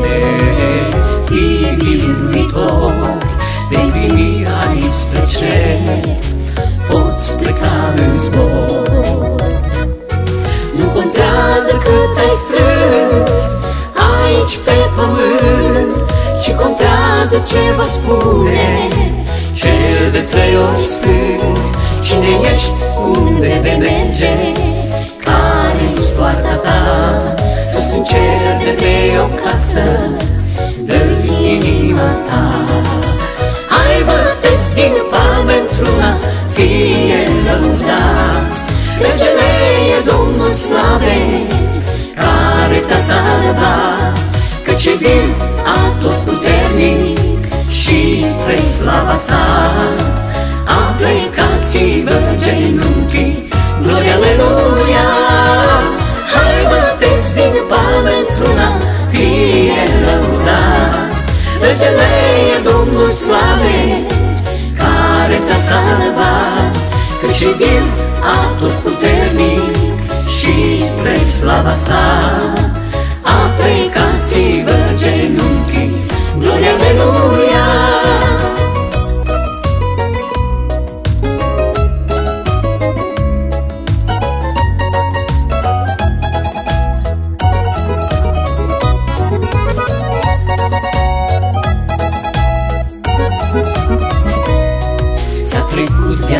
la noapte Fii biruitor Vei primi aripi spre cer Poți pleca în zbor Nu contează cât ai strâns Aici pe pământ Ci contează ce vă spune Cel de trei ori sfânt Cine ești, unde vei merge cer de trei o casă Dă inima ta. Hai băteți din palme într-una Fie lăudat Regele e Domnul Slavei Care te-a salvat. Căci e vin atotputernic Și spre slava sa. Aplecați-vă genunchii Gloria, aleluia palme într-una Fie lăudat Regele e Domnul Slavei Care te-a salvat? Căci e vin atotputernic Și spre slava sa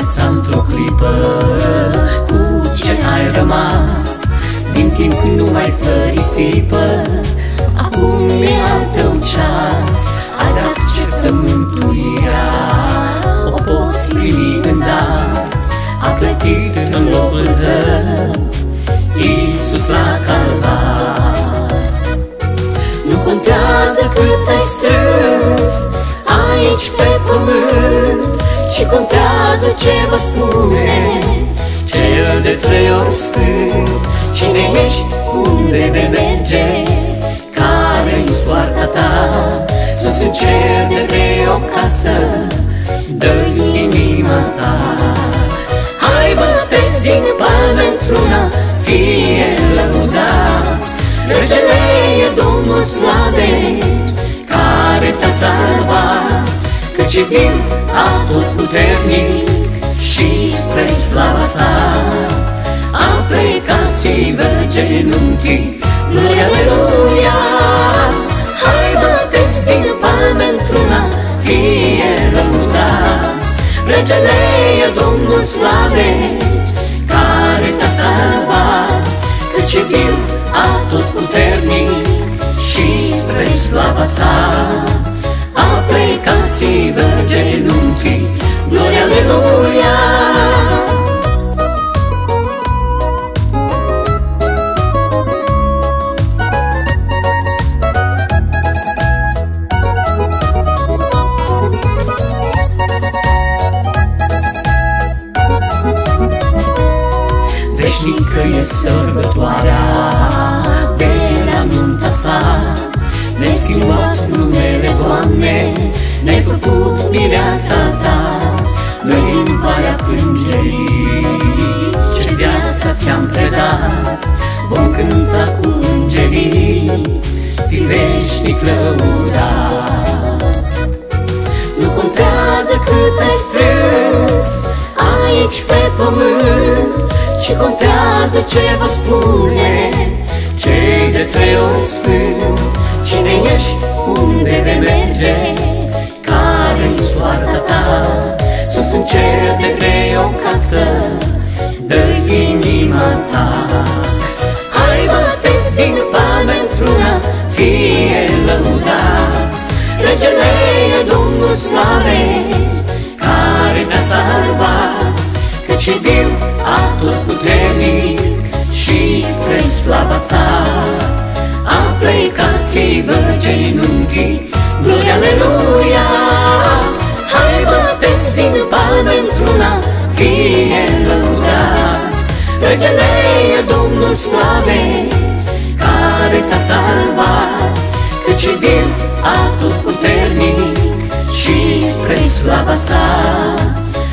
viața într-o clipă Cu ce ai rămas. Din timp când nu mai fă risipă Acum e al tău ceas. Azi acceptă mântuirea O poți primi în dar. A plătit în locul tău Iisus la calvar. Nu contează cât ai strâns Aici pe pământ Ci contează ce vă spune. Cel de trei ori sfânt Cine ești, unde vei merge? Care-i soarta ta? Sus în cer de trei o casă dă inima ta. Hai băteți din palme într-una Fie lăudat. Regele e Domnul Slavei Care te-a salvat Căci e vin atotputernic Și spre slava sa. Aplecați-vă genunchii Gloria, aleluia Hai băteți din palme într-una Fie lăudat Regele e Domnul Slavei Care te-a salvat. Căci e vin atotputernic Ne-ai schimbat numele, Doamne Ne-ai făcut mireasa ta. Noi din varea plângerii Ce viața ți-am predat Vom cânta cu îngerii Fi veșnic lăudat. Nu contează cât ai strâns Aici pe pământ Și contează ce vă spune Cei de trei ori sfânt Cine ești, unde vei merge Care-i soarta ta? Sus în cer de grei o casă dă inima ta. Hai băteți din palme într-una Fie lăudat. Regele e Domnul Slavei Care te-a salvat. Căci e viu atotputernic Și spre slava sa Aplecați-vă genunchii Gloria, aleluia Hai băteți din palme într-una Fie lăudat. Regele e Domnul Slavei Care te-a salvat. Căci vin atot puternic și spre slava sa.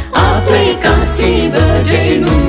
Aplecați-vă genunchii